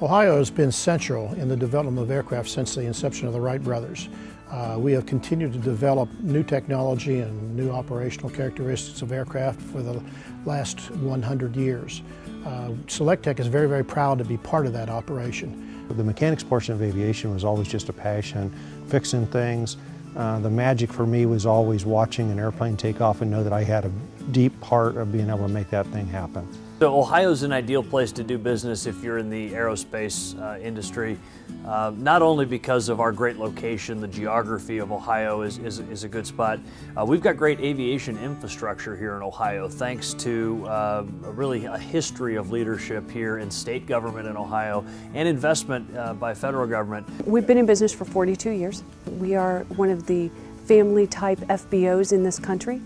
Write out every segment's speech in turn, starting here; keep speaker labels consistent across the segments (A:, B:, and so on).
A: Ohio has been central in the development of aircraft since the inception of the Wright brothers. Uh, we have continued to develop new technology and new operational characteristics of aircraft for the last 100 years. Uh, Selectech is very, very proud to be part of that operation.
B: The mechanics portion of aviation was always just a passion, fixing things. Uh, the magic for me was always watching an airplane take off and know that I had a deep part of being able to make that thing happen.
C: So Ohio's an ideal place to do business if you're in the aerospace uh, industry, uh, not only because of our great location, the geography of Ohio is, is, is a good spot. Uh, we've got great aviation infrastructure here in Ohio thanks to uh, really a history of leadership here in state government in Ohio and investment uh, by federal government.
D: We've been in business for 42 years. We are one of the family type FBOs in this country.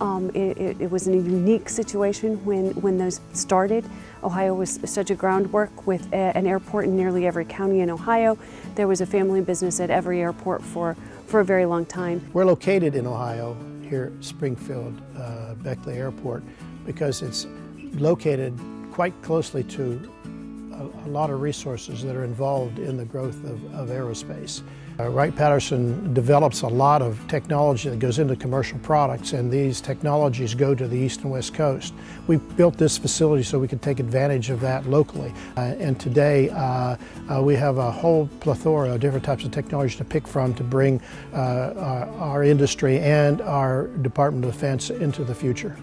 D: Um, it, it, it, was a unique situation when, when those started. Ohio was such a groundwork with a, an airport in nearly every county in Ohio. There was a family business at every airport for, for a very long time.
A: We're located in Ohio, here at Springfield uh, Beckley Airport, because it's located quite closely to a, a lot of resources that are involved in the growth of, of aerospace. Uh, Wright-Patterson develops a lot of technology that goes into commercial products and these technologies go to the east and west coast. We built this facility so we could take advantage of that locally uh, and today uh, uh we have a whole plethora of different types of technology to pick from to bring uh, our, our industry and our Department of Defense into the future.